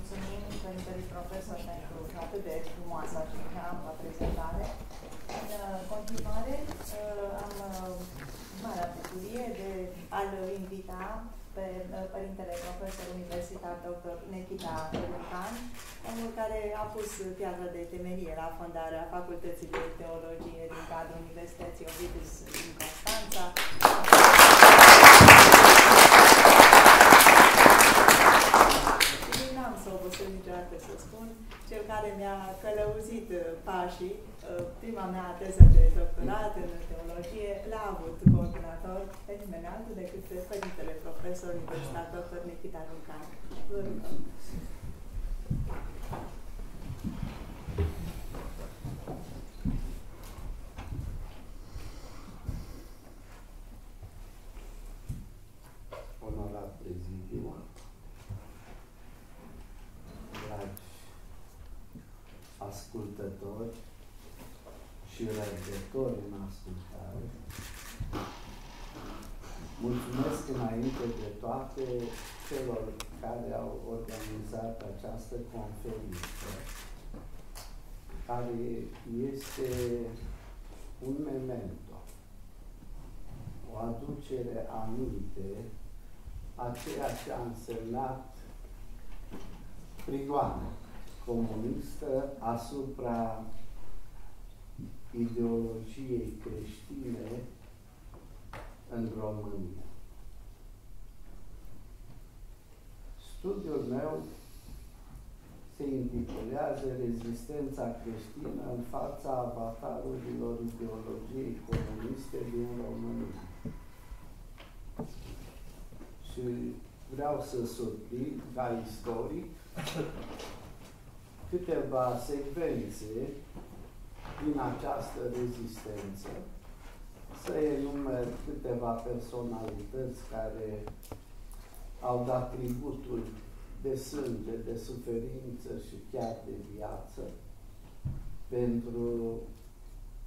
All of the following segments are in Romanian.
mulțumim Părintelui Profesor pentru atât de frumoasă și amplă prezentare. În uh, continuare, uh, am uh, marea bucurie de a-l invita pe Părintele Profesor Universitar Dr. Nechita Lucan, omul care a pus piatră de temelie la fondarea Facultății de Teologie din cadrul Universității Ovidus din Constanța. Niciodată să spun, cel care mi-a călăuzit uh, pașii, uh, prima mea teză de doctorat în teologie, l-a avut coordinator pe nimeni altul decât părintele profesor universitar dr. Nikita Luncan. Vă rugăm. Ascultători și răbdători în ascultare. Mulțumesc înainte de toate celor care au organizat această conferință, care este un memento, o aducere aminte a ceea ce a însemnat prigoane comunistă asupra ideologiei creștine în România. Studiul meu se intitulează Rezistența creștină în fața avatarurilor ideologiei comuniste din România. Și vreau să surprind ca istoric câteva secvențe din această rezistență, să enumer câteva personalități care au dat tributul de sânge, de suferință și chiar de viață pentru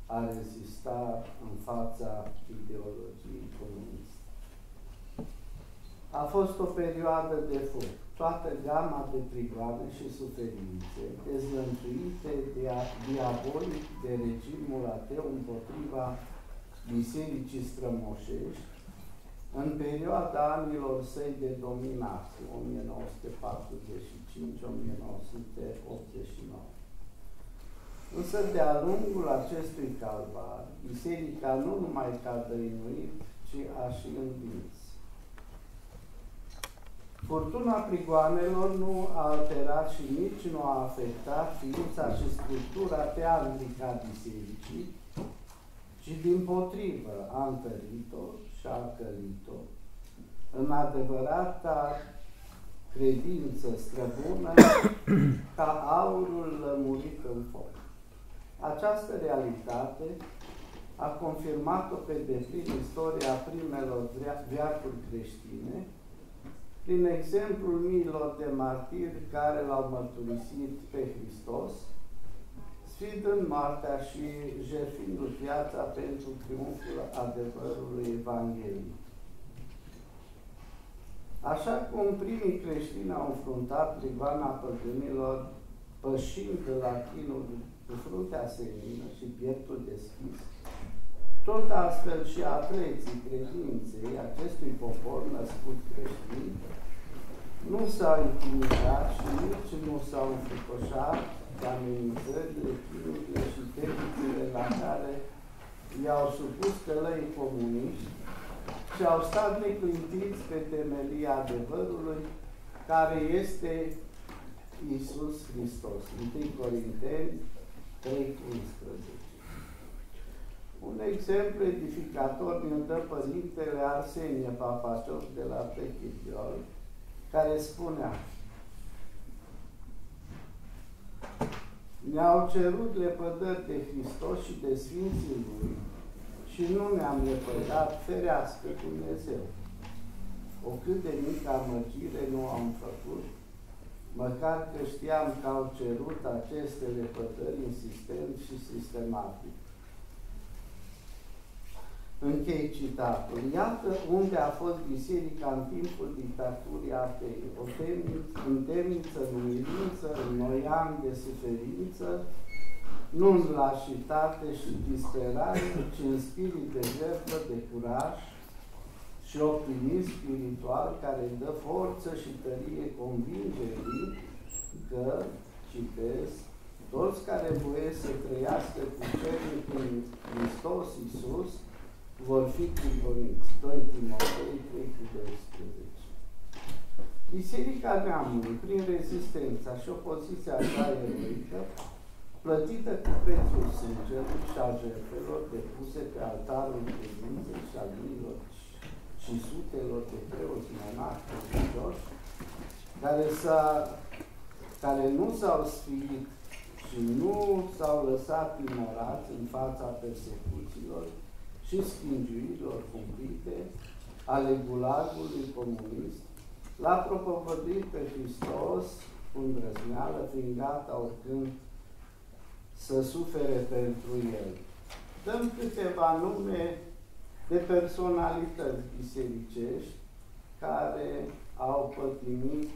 a rezista în fața ideologiei comuniste. A fost o perioadă de foc toată gama de prigoane și suferințe dezlănțuite de diabolic de regimul ateu împotriva Bisericii Strămoșești în perioada anilor săi de dominație, 1945-1989. Însă, de-a lungul acestui calvar, Biserica nu numai că a dăinuit, ci a și învins. Furtuna prigoanelor nu a alterat și nici nu a afectat ființa și structura teatrică a bisericii, ci din potrivă a întărit-o și a călit-o în adevărata credință străbună ca aurul lămurit în foc. Această realitate a confirmat-o pe deplin istoria primelor viacuri creștine, prin exemplul miilor de martiri care l-au mărturisit pe Hristos, sfidând moartea și jertfindu-și viața pentru triumful adevărului Evangheliei. Așa cum primii creștini au înfruntat privana păgânilor, pășind de la chinul cu fruntea senină și pieptul deschis, tot astfel și atleții credinței acestui popor născut creștin nu s-au intimidat și nici nu s-au înfricoșat de amenințările, chinurile și tehnicile la care i-au supus călăii comuniști și au stat neclintiți pe temelia adevărului care este Isus Hristos. 1 Corinteni 3.11 un exemplu edificator ne dă Părintele Arsenie Papacioc de la Pechidiol, care spunea Ne-au cerut lepădări de Hristos și de Sfinții Lui și nu ne-am lepădat, ferească Dumnezeu. O cât de mică amăgire nu am făcut, măcar că știam că au cerut aceste lepădări insistent și sistematic. Închei citatul. Iată unde a fost biserica în timpul dictaturii atei. O temniță, în temniță, în umilință, în noi ani de suferință, nu în lașitate și disperare, ci în spirit de jertfă, de curaj și optimism spiritual care dă forță și tărie convingerii că, citesc, toți care voiesc să trăiască cu cernic în Hristos Iisus vor fi prigoniți. 2 Timotei 3 cu 12. Biserica Neamului, prin rezistența și opoziția sa eroică, plătită cu prețul sângelui și a jertfelor depuse pe altarul credinței și al miilor și sutelor de preoți monași religioși, care, care nu s-au sfiit și nu s-au lăsat ignorați în fața persecuțiilor și schimbiurilor cumplite ale gulagului comunist, l-a propovăduit pe Hristos cu îndrăzneală, fiind gata oricând să sufere pentru el. Dăm câteva nume de personalități bisericești care au pătimit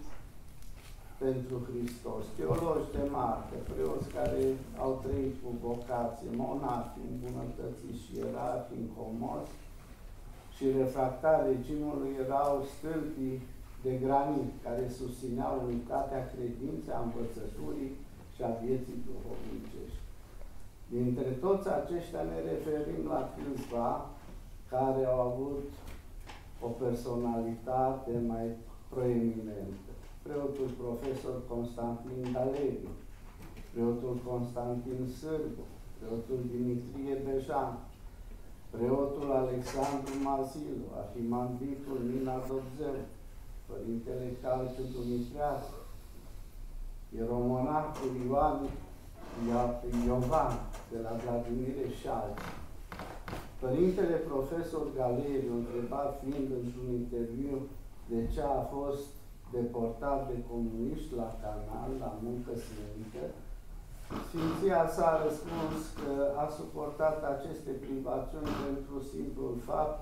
pentru Hristos, teologi de marcă, preoți care au trăit cu vocație, monahi îmbunătățiți și ierarhi incomozi și refractari regimului erau stâlpii de granit care susțineau unitatea credinței, a învățăturii și a vieții duhovnicești. Dintre toți aceștia ne referim la câțiva care au avut o personalitate mai proeminentă. Preotul profesor Constantin Dalevi, preotul Constantin Sârbu, preotul Dimitrie Bejan, preotul Alexandru Mazilu, arhimandritul Nina Dobzeu, Părintele Calciu Dumitreascu, ieromonahul Ioan Iovan de la Vladimir și alții. Părintele profesor Galeriu, întrebat fiind într-un interviu de ce a fost deportat de comuniști la canal, la muncă sfântă, Sfinția s-a răspuns că a suportat aceste privațiuni pentru simplul fapt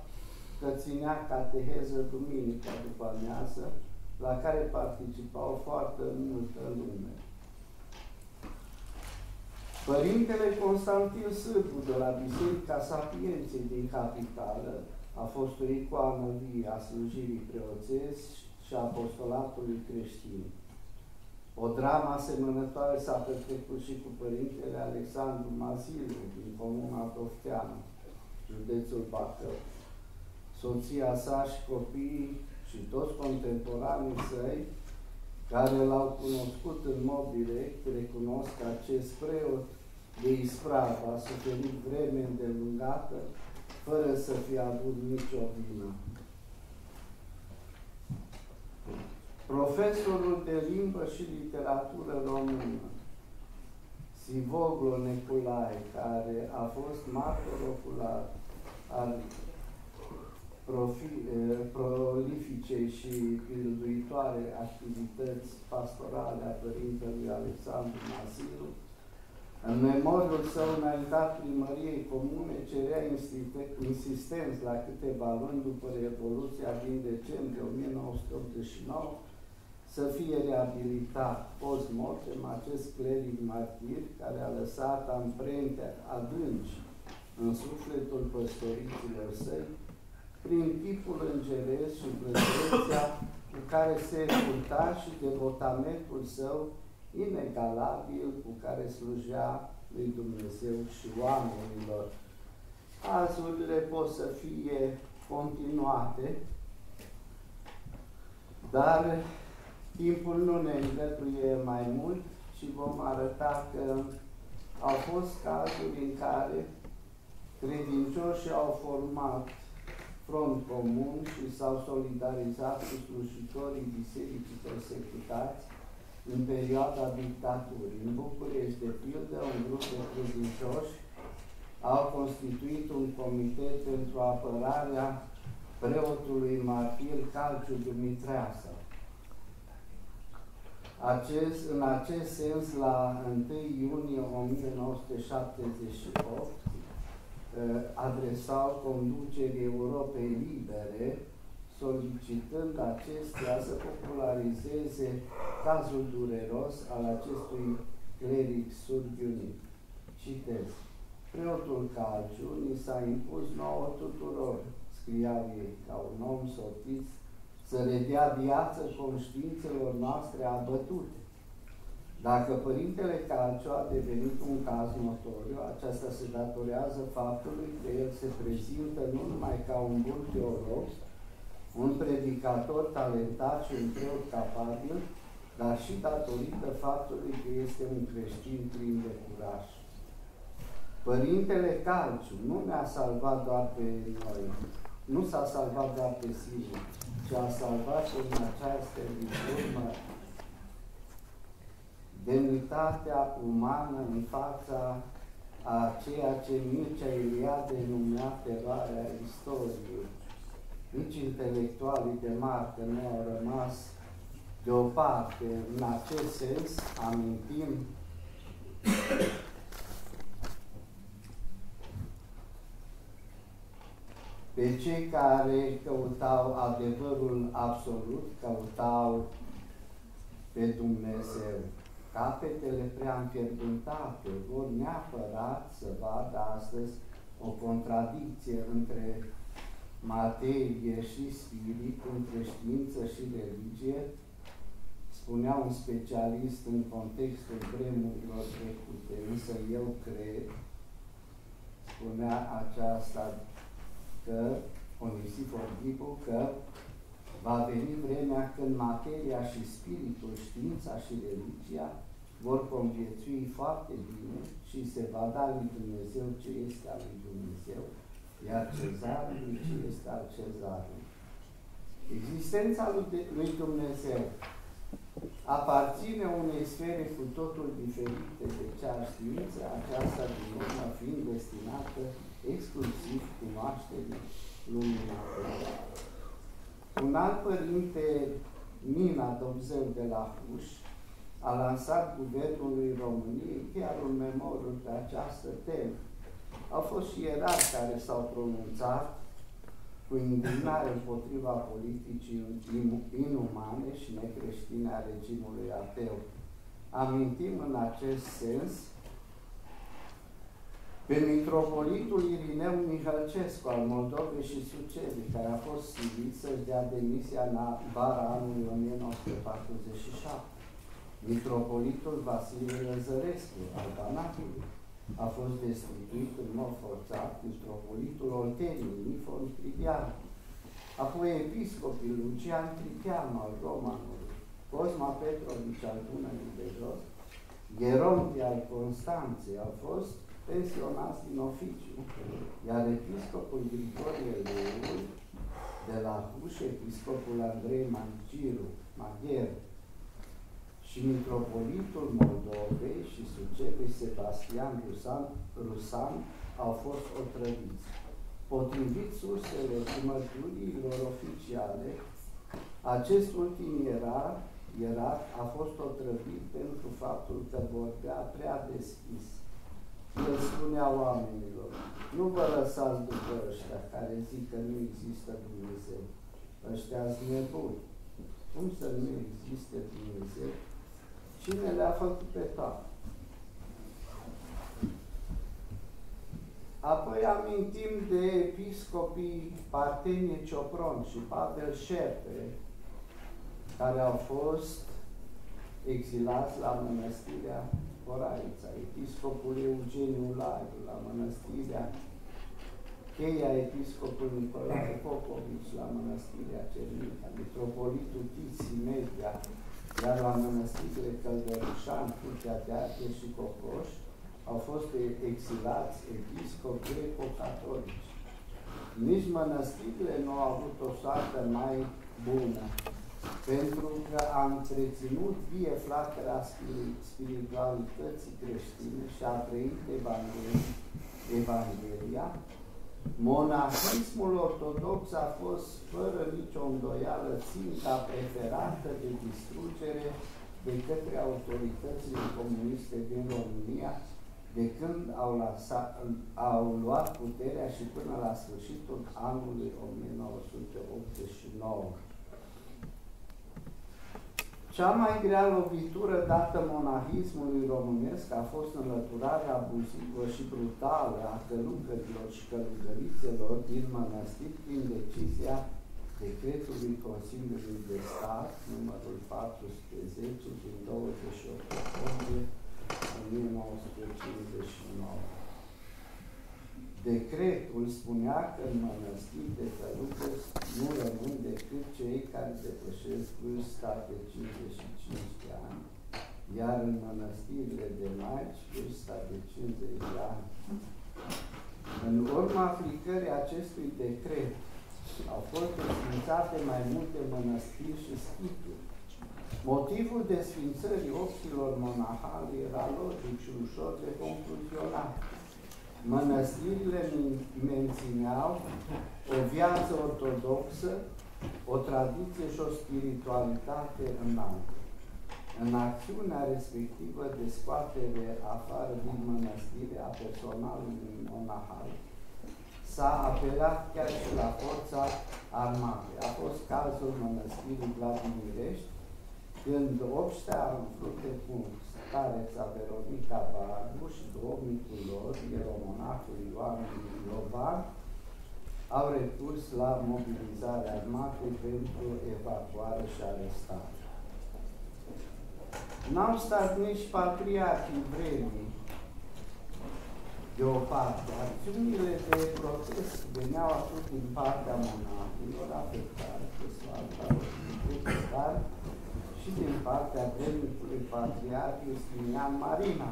că ținea cateheză duminica după amiază, la care participau foarte multă lume. Părintele Constantin Sârbu de la Biserica Sapienței din capitală a fost o icoană vie a slujirii preoțești și a apostolatului creștin. O dramă asemănătoare s-a petrecut și cu părintele Alexandru Mazilu din comuna Tofteană, județul Bacău. Soția sa și copiii și toți contemporanii săi care l-au cunoscut în mod direct, recunosc că acest preot de ispravă a suferit vreme îndelungată, fără să fie avut nicio vină. Profesorul de limbă și literatură română, Sivoglo Neculae, care a fost martor ocular al prolifice și pilduitoare activități pastorale a Părintelui Alexandru Masilu, în memoriul său înaintat primăriei comune cerea insistent la câteva luni după Revoluția din decembrie 1989 să fie reabilitat post-mortem acest cleric martir care a lăsat amprente adânci în sufletul păstoriților săi prin tipul îngeresc și blândețea cu care se purta și devotamentul său inegalabil cu care slujea lui Dumnezeu și oamenilor. Azurile pot să fie continuate, dar timpul nu ne îngăduie mai mult și vom arăta că au fost cazuri în care credincioșii au format front comun și s-au solidarizat cu slujitorii bisericii persecutați în perioada dictaturii. În București, de pildă, un grup de credincioși au constituit un comitet pentru apărarea preotului martir Calciu Dumitreasa. Acest, în acest sens, la 1 iunie 1978, adresau conducerii Europei Libere, solicitând acestea să popularizeze cazul dureros al acestui cleric surghiunit. Citez. Preotul Calciu ni s-a impus nouă tuturor, scriau ei, ca un om sortit, să redea viață conștiințelor noastre abătute. Dacă Părintele Calciu a devenit un caz notoriu, aceasta se datorează faptului că el se prezintă nu numai ca un bun teolog, un predicator talentat și un preot capabil, dar și datorită faptului că este un creștin plin de curaj. Părintele Calciu nu ne-a salvat doar pe noi, nu s-a salvat doar pe sine, ci a salvat în această urmă demnitatea umană în fața a ceea ce Mircea Iliade numea teroarea istoriei. Nici intelectualii de marcă nu au rămas deoparte. În acest sens, amintim pe cei care căutau adevărul absolut, căutau pe Dumnezeu. Capetele prea înfierbântate vor neapărat să vadă astăzi o contradicție între materie și spirit, între știință și religie, spunea un specialist în contextul vremurilor trecute, însă eu cred, spunea aceasta, că Onisifor Ghibu, că va veni vremea când materia și spiritul, știința și religia vor conviețui foarte bine și se va da lui Dumnezeu ce este al lui Dumnezeu, iar cezarului ce este al cezarului. Existența lui Dumnezeu aparține unei sfere cu totul diferite de cea a științei, aceasta din urmă fiind destinată exclusiv cunoașterii lumii naturale. Un alt părinte, Mina Domzeu de la Huș, a lansat Guvernului României chiar un memoriu pe această temă. Au fost și ierari care s-au pronunțat cu indignare împotriva politicii inumane și necreștine a regimului ateu. Amintim în acest sens pe mitropolitul Irineu Mihălcescu al Moldovei și Sucedii, care a fost silit să-și dea demisia în vara anului 1947. Mitropolitul Vasile Lăzărescu al Banatului a fost destituit în mod forțat mitropolitul Olteniei, Nifon Tridian, apoi episcopul Lucian Tricheam al Romanului, Cosma Petrovici al Dunării de Jos, Geronti al Constanței au fost pensionați din oficiu, iar episcopul Grigorie Leului, de la Huș, episcopul Andrei Magiru, Magher, și mitropolitul Moldovei și Sucetului Sebastian Rusan, Rusan au fost otrăviți. Potrivit sursele și mărturiilor oficiale, acest ultim era, era, a fost otrăvit pentru faptul că vorbea prea deschis el spunea oamenilor, nu vă lăsați după ăștia care zic că nu există Dumnezeu. Ăștia sunt nebuni. Cum să nu existe Dumnezeu? Cine le-a făcut pe toate? Apoi amintim de episcopii Partenie Ciopron și Pavel Șerpe, care au fost exilați la mănăstirea Coraița, episcopul Eugeniu Laiu la mănăstirea cheia episcopul Nicolae Popovici la mănăstirea Cernica, mitropolitul Tiții Media, iar la mănăstirile Căldărușan, Curtea de Arte și Cocoș, au fost exilați episcopi greco-catolici. Nici mănăstirile nu au avut o soartă mai bună pentru că a întreținut vie flacăra spiritualității creștine și a trăit Evanghelia, Evanghelia, monahismul ortodox a fost fără nicio îndoială ținta preferată de distrugere de către autoritățile comuniste din România, de când au, lăsat, au luat puterea și până la sfârșitul anului 1989. Cea mai grea lovitură dată monahismului românesc a fost înlăturarea abuzivă și brutală a călugărilor și călugărițelor din mănăstiri prin decizia decretului Consiliului de Stat numărul 410 din 28 octombrie 1959. Decretul spunea că în mănăstiri de călugări nu rămân decât cei care depășesc vârsta de 55 de ani, iar în mănăstirile de maici vârsta de 50 de ani. În urma aplicării acestui decret au fost desfințate mai multe mănăstiri și schituri. Motivul desfințării opților monahale era logic și ușor de concluzionat mănăstirile mențineau o viață ortodoxă, o tradiție și o spiritualitate înaltă. În acțiunea respectivă de scoatere afară din mănăstire a personalului monahal, s-a apelat chiar și la forța armatei. A fost cazul mănăstirii Vladimirești, când obștea în frunte cu stareța Veronica Barbu și domnicul lor, ieromonahul Ioan Iovan, au recurs la mobilizarea armatei pentru evacuare și arestare. N-au stat nici patriarhii vremii de o parte. Acțiunile de protest veneau atât din partea monahilor afectați de soarta dar și din partea vrednicului patriarh Justinian Marina,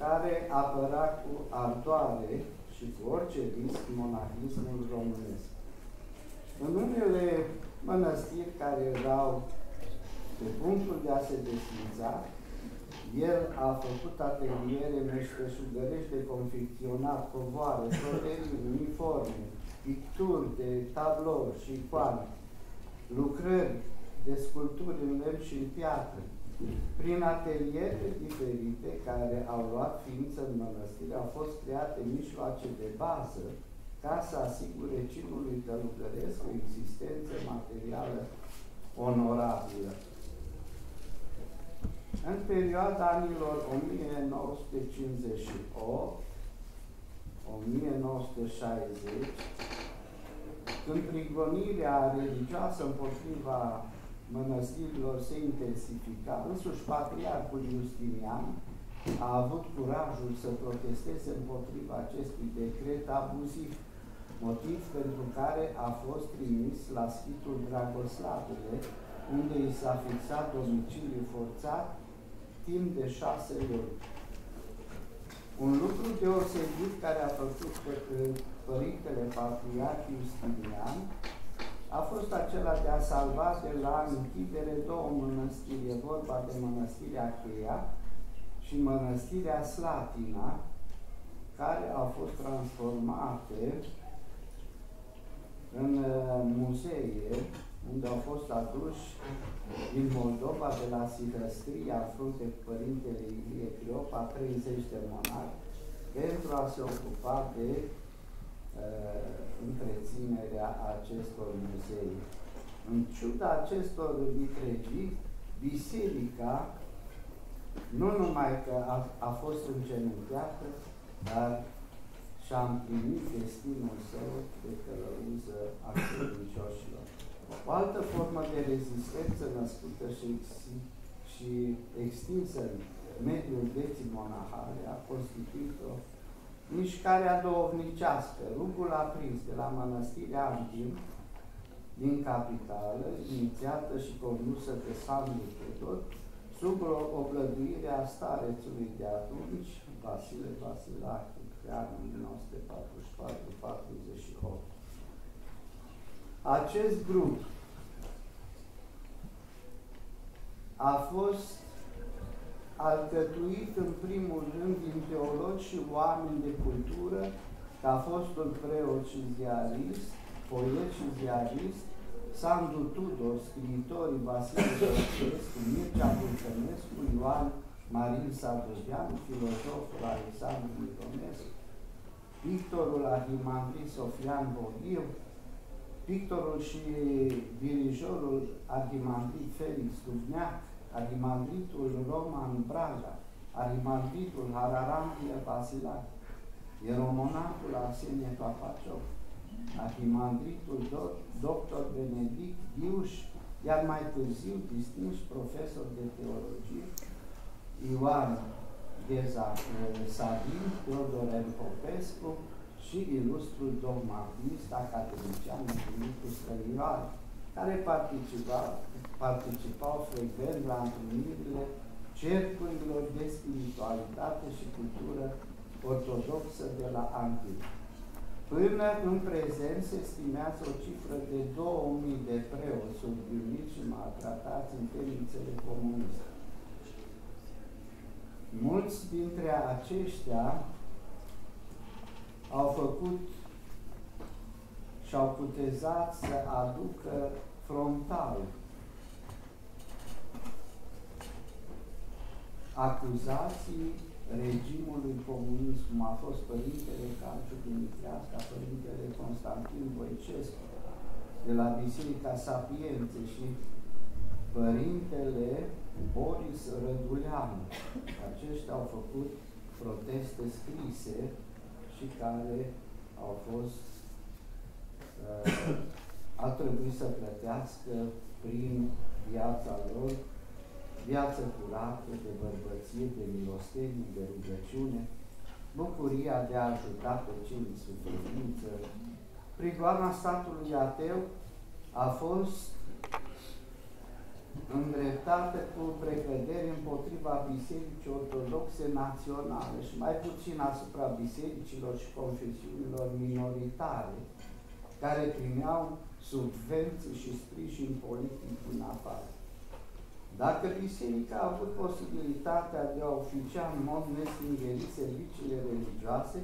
care apăra cu ardoare și cu orice risc monahismul românesc. În unele mănăstiri care erau pe punctul de a se desfința, el a făcut ateliere meșteșugărești de confecționat, covoare, broderii, uniforme, picturi de tablouri și icoane, lucrări de sculpturi în lemn și în piatră, prin ateliere diferite care au luat ființă în mănăstire, au fost create mijloace de bază ca să asigure cinului călugăresc o existență materială onorabilă. În perioada anilor 1958 1960, când prigonirea religioasă împotriva mănăstirilor se intensifica, însuși Patriarhul Justinian a avut curajul să protesteze împotriva acestui decret abuziv, motiv pentru care a fost trimis la Sfitul Dragoslavele, unde i s-a fixat domiciliu forțat timp de șase luni. Un lucru deosebit care a făcut pe Părintele Patriarh Justinian a fost acela de a salva de la închidere două mănăstiri. E vorba de mănăstirea Cheia și mănăstirea Slatina, care au fost transformate în uh, muzee, unde au fost aduși din Moldova, de la Sihăstria, frunte cu Părintele Ilie Criopa, 30 de monari, pentru a se ocupa de uh, întreținerea acestor muzei. În ciuda acestor vitregii, biserica nu numai că a, a fost îngenunchiată, dar și-a împlinit destinul său de călăuză a credincioșilor. O altă formă de rezistență născută și, și extinsă în mediul vieții monahale a constituit o mișcarea duhovnicească, rugul aprins de la mănăstirea Antim, din capitală, inițiată și condusă de Sandu Tudor, sub oblăduirea starețului de atunci, Vasile Vasilache, pe anul 1944-48. Acest grup a fost alcătuit în primul rând din teologi și oameni de cultură, ca fostul preot și ziarist, poet și ziarist, Sandu Tudor, scriitorii Vasile Răsescu, Mircea Vulcănescu, Ioan Marin Sadovean, filozoful Alexandru Mironescu, pictorul Arhimandrit Sofian Bogiu, pictorul și dirijorul Arhimandrit Felix Duvneac, Arhimandritul Roman Braga, Arhimandritul Hararantia Basilac, Ieromonatul Arsenie Papaciov, Arhimandritul Dr. Benedict Diuș, iar mai târziu distinși profesor de teologie, Ioan Gheza Sadin, Teodor M. Popescu și ilustrul dogmatist, academician Filipu Străinioare, care participa, participau frecvent la întâlnirile cercurilor de spiritualitate și cultură ortodoxă de la Antic. Până în prezent se estimează o cifră de 2000 de preoți subliuiți și maltratați în temnițele comuniste. Mulți dintre aceștia au făcut și au putezat să aducă frontal acuzații regimului comunist, cum a fost Părintele Calciu Dumitreasca, Părintele Constantin Voicescu, de la Biserica Sapiențe și Părintele Boris Răduleanu. Aceștia au făcut proteste scrise și care au fost uh, a trebuit să plătească prin viața lor viață curată, de bărbăție, de milostenie, de rugăciune, bucuria de a ajuta pe cei în suferință. Prigoana statului ateu a fost îndreptată cu precădere împotriva Bisericii Ortodoxe Naționale și mai puțin asupra bisericilor și confesiunilor minoritare, care primeau subvenții și sprijin politic din afară. Dacă biserica a avut posibilitatea de a oficia în mod nestingerit serviciile religioase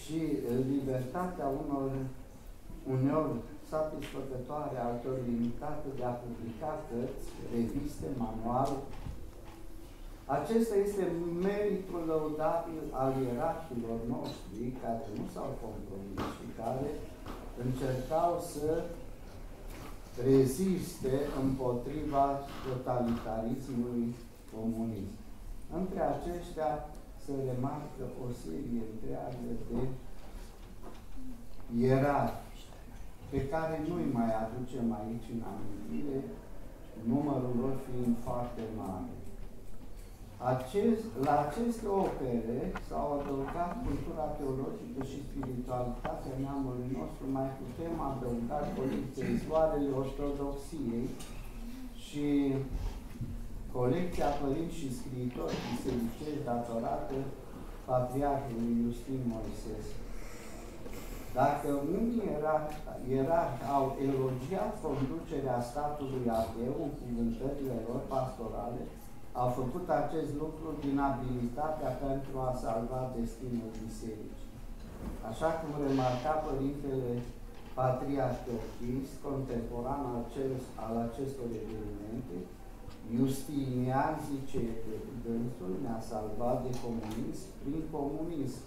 și libertatea unor uneori satisfăcătoare, altor limitate de a publica cărți, reviste, manuale, acesta este meritul lăudabil al ierarhilor noștri care nu s-au compromis și care încercau să reziste împotriva totalitarismului comunist. Între aceștia se remarcă o serie întreagă de ierarhi pe care nu-i mai aducem aici în amintire, numărul lor fiind foarte mare. Acest, la aceste opere s-au adăugat cultura teologică și spiritualitatea neamului nostru, mai putem adăuga colecția Izvoarele Ortodoxiei și colecția părinți și scriitori bisericești datorată Patriarhului Justin Moisescu. Dacă unii ierarhi au elogiat conducerea statului ateu în cuvântările lor pastorale, au făcut acest lucru din abilitatea pentru a salva destinul bisericii. Așa cum remarca Părintele Patriarh Teochis, contemporan al, al acestor evenimente, Justinian zice că dânsul ne-a salvat de comunism prin comunism,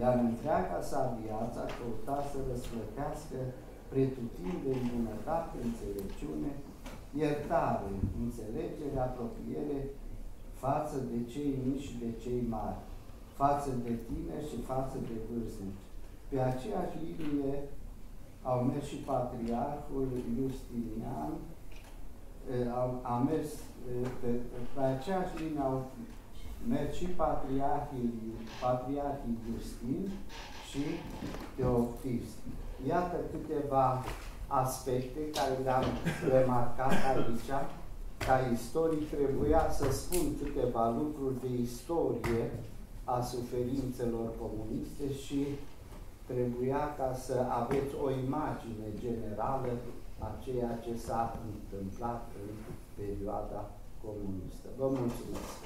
iar întreaga sa viață a căutat să răsplătească pretutinde în bunătate, înțelepciune, iertare, înțelegere, apropiere față de cei mici și de cei mari, față de tine și față de vârstnici. Pe aceeași linie au mers și Patriarhul Justinian, a mers pe, pe aceeași linie au mers și Patriarhii, Patriarhii Justin și Teofist. Iată câteva aspecte care le-am remarcat aici. Ca istoric trebuia să spun câteva lucruri de istorie a suferințelor comuniste și trebuia ca să aveți o imagine generală a ceea ce s-a întâmplat în perioada comunistă. Vă mulțumesc!